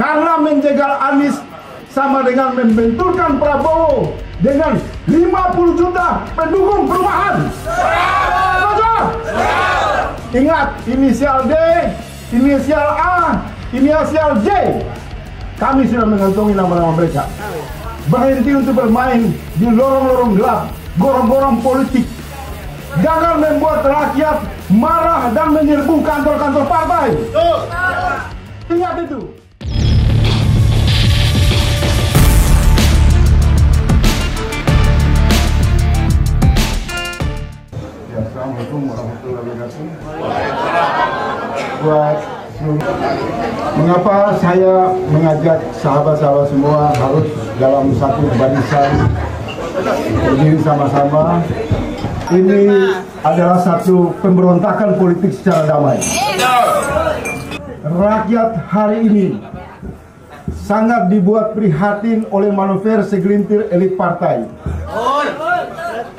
Karena menjegal Anies sama dengan membenturkan Prabowo dengan 50 juta pendukung perubahan. Betul? Ingat, inisial D, inisial A, inisial J. Kami sudah mengantongi nama-nama mereka. Berhenti untuk bermain di lorong-lorong gelap, gorong-gorong politik. Jangan membuat rakyat marah dan menyerbu kantor-kantor partai. Mengapa saya mengajak sahabat-sahabat semua harus dalam satu barisan berdiri sama-sama? Ini adalah satu pemberontakan politik secara damai. Rakyat hari ini sangat dibuat prihatin oleh manuver segelintir elit partai.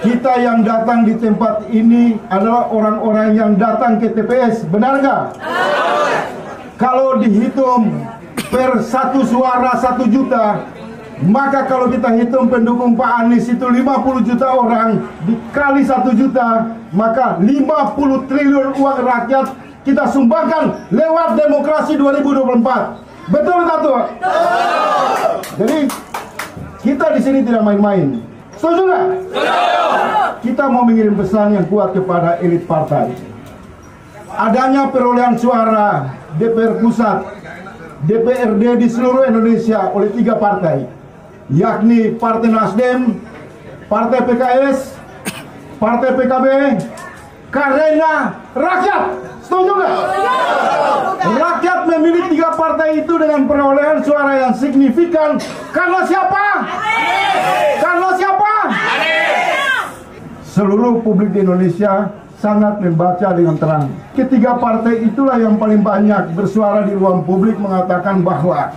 Kita yang datang di tempat ini adalah orang-orang yang datang ke TPS, benar nggak? Kalau dihitung per satu suara satu juta, maka kalau kita hitung pendukung Pak Anies itu 50 juta orang dikali satu juta, maka 50 triliun uang rakyat kita sumbangkan lewat demokrasi 2024. Betul tuh? Jadi kita di sini tidak main-main. Setuju? Kita mau mengirim pesan yang kuat kepada elit partai. Adanya perolehan suara DPR pusat, DPRD di seluruh Indonesia oleh tiga partai, yakni Partai Nasdem, Partai PKS, Partai PKB, karena rakyat. Setuju nggak? Rakyat memilih tiga partai itu dengan perolehan suara yang signifikan karena siapa? Karena siapa? Seluruh publik di Indonesia sangat membaca dengan terang. Ketiga partai itulah yang paling banyak bersuara di ruang publik mengatakan bahwa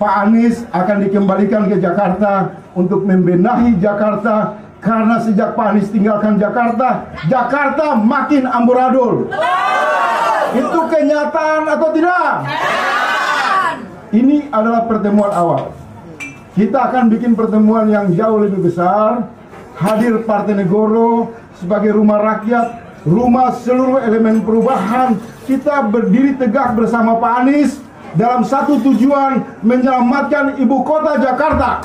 Pak Anies akan dikembalikan ke Jakarta untuk membenahi Jakarta karena sejak Pak Anies tinggalkan Jakarta, Jakarta makin amburadul. Itu kenyataan atau tidak? Ini adalah pertemuan awal. Kita akan bikin pertemuan yang jauh lebih besar. Hadir Partai Negoro sebagai rumah rakyat, rumah seluruh elemen perubahan. Kita berdiri tegak bersama Pak Anies dalam satu tujuan menyelamatkan ibu kota Jakarta.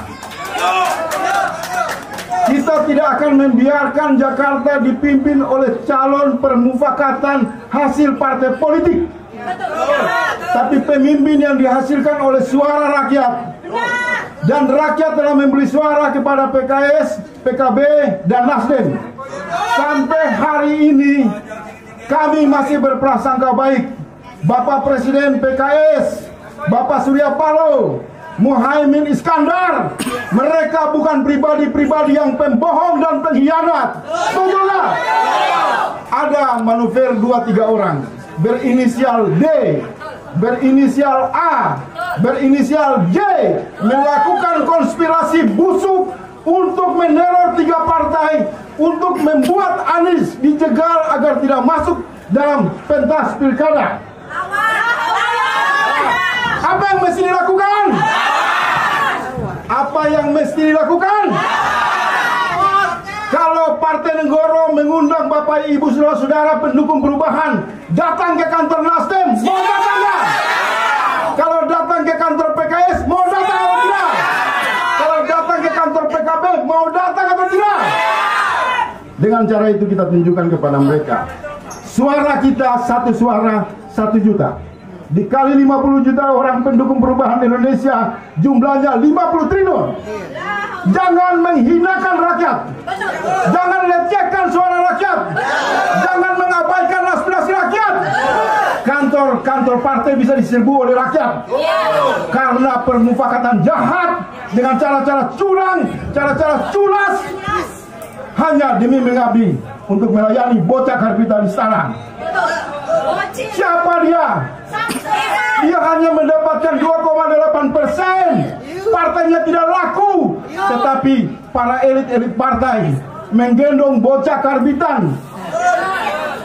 Kita tidak akan membiarkan Jakarta dipimpin oleh calon permufakatan hasil partai politik. Tapi pemimpin yang dihasilkan oleh suara rakyat. Dan rakyat telah memberi suara kepada PKS, PKB, dan Nasdem. Sampai hari ini kami masih berprasangka baik. Bapak Presiden PKS, Bapak Surya Paloh, Muhaimin Iskandar, mereka bukan pribadi-pribadi yang pembohong dan pengkhianat. Nggak? Ada manuver dua tiga orang berinisial D, berinisial A, berinisial J melakukan konspirasi busuk untuk meneror tiga partai untuk membuat Anies dijegal agar tidak masuk dalam pentas pilkada. Apa yang mesti dilakukan? Apa yang mesti dilakukan? Kalau Partai Negoro mengundang Bapak Ibu Saudara-saudara pendukung perubahan datang ke kantor Nasdem, mau datang nggak? Kalau datang ke kantor PKS, mau datang atau tidak? Kalau datang ke kantor PKB, mau datang atau tidak? Cara itu kita tunjukkan kepada mereka. Suara kita satu suara satu juta. Dikali 50 juta orang pendukung perubahan Indonesia, jumlahnya 50 triliun. Jangan menghinakan rakyat. Jangan lecehkan suara rakyat. Jangan mengabaikan aspirasi rakyat. Kantor-kantor partai bisa diserbu oleh rakyat. Karena permufakatan jahat dengan cara-cara curang, cara-cara culas hanya demi mengabdi untuk melayani bocah karbitan istana. Siapa dia? Dia hanya mendapatkan 2,8 persen. Partainya tidak laku. Tetapi para elit-elit partai menggendong bocah karbitan.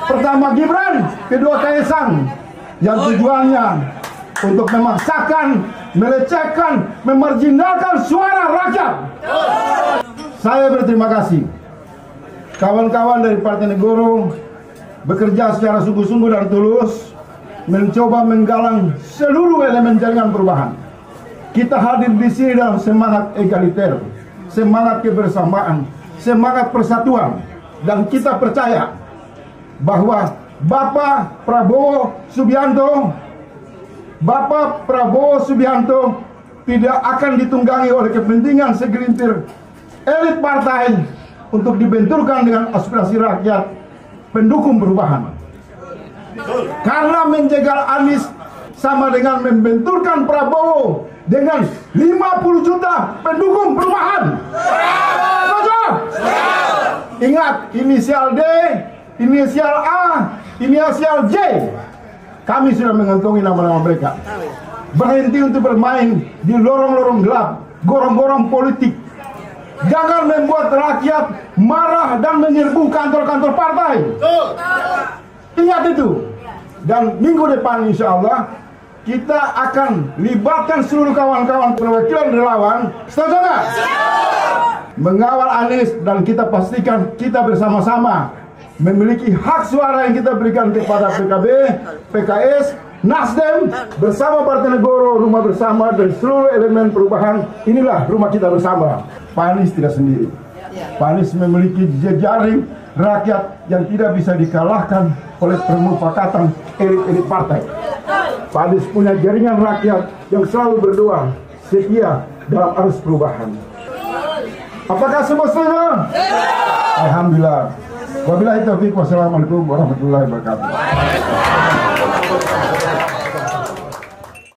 Pertama Gibran, kedua Kaisang. Yang tujuannya untuk memaksakan melecehkan, memarjinalkan suara rakyat. Saya berterima kasih. Kawan-kawan dari Partai Negoro bekerja secara sungguh-sungguh dan tulus mencoba menggalang seluruh elemen jaringan perubahan. Kita hadir di sini dalam semangat egaliter, semangat kebersamaan, semangat persatuan, dan kita percaya bahwa Bapak Prabowo Subianto Bapak Prabowo Subianto tidak akan ditunggangi oleh kepentingan segelintir elit partai untuk dibenturkan dengan aspirasi rakyat pendukung perubahan. Karena menjegal Anies sama dengan membenturkan Prabowo dengan 50 juta pendukung perubahan. Ingat, inisial D, inisial A, inisial J kami sudah mengantongi nama-nama mereka. Berhenti untuk bermain di lorong-lorong gelap, gorong-gorong politik. Jangan membuat rakyat marah dan menyerbu kantor-kantor partai. Ingat itu. Dan minggu depan insya Allah kita akan libatkan seluruh kawan-kawan perwakilan relawan. Setuju nggak? Mengawal Anies dan kita pastikan kita bersama-sama memiliki hak suara yang kita berikan kepada PKB, PKS, Nasdem bersama Partai Negoro, rumah bersama dan seluruh elemen perubahan. Inilah rumah kita bersama. Pak Anies tidak sendiri. Pak Anies memiliki jejaring rakyat yang tidak bisa dikalahkan oleh permufakatan elit-elit partai. Pak Anies punya jaringan rakyat yang selalu berdoa setia dalam arus perubahan. Apakah semua setuju? Alhamdulillah. Wabillahi taufiq wassalamualaikum warahmatullahi wabarakatuh.